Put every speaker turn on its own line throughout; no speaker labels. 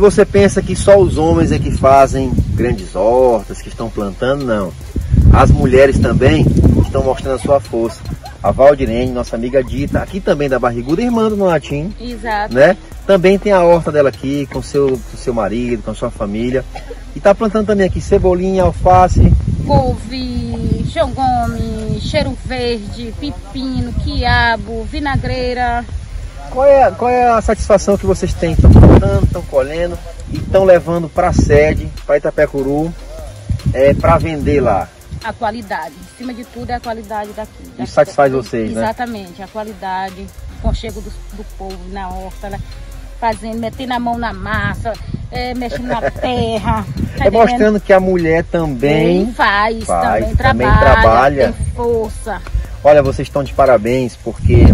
você pensa que só os homens é que fazem grandes hortas, que estão plantando, não. As mulheres também estão mostrando a sua força. A Valdirene, nossa amiga Dita, aqui também da Barriguda, irmã do Nonatim.
Exato.
Né? Também tem a horta dela aqui, com seu, com seu marido, com sua família. E tá plantando também aqui cebolinha, alface.
Couve, jogome, cheiro verde, pepino, quiabo, vinagreira.
Qual é, qual é a satisfação que vocês têm? Estão plantando, estão colhendo e estão levando para a sede, para Itapecuru, é, para vender lá?
A qualidade. Em cima de tudo é a qualidade daqui. daqui
Isso satisfaz vocês,
Exatamente,
né?
Exatamente. A qualidade, o conchego do, do povo na horta, né? fazendo, metendo a mão na massa, é, mexendo na terra. tá
É mostrando que a mulher também
Também faz,
faz,
também,
também
trabalha,
trabalha.
tem força.
Olha, vocês estão de parabéns porque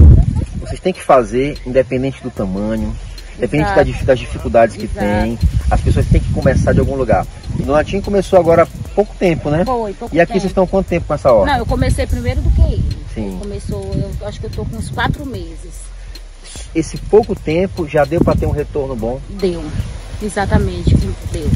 têm que fazer, independente do tamanho, independente
Exato.
da dif- das dificuldades que
Exato.
tem, as pessoas têm que começar de algum lugar. E no Latim começou agora há pouco tempo, né?
Foi, pouco
E aqui
tempo.
vocês estão há quanto tempo com essa horta?
Não, eu comecei primeiro do que ele.
Sim.
Começou, eu acho que eu tô com uns quatro meses.
Esse pouco tempo já deu para ter um retorno bom.
Deu. Exatamente, deu.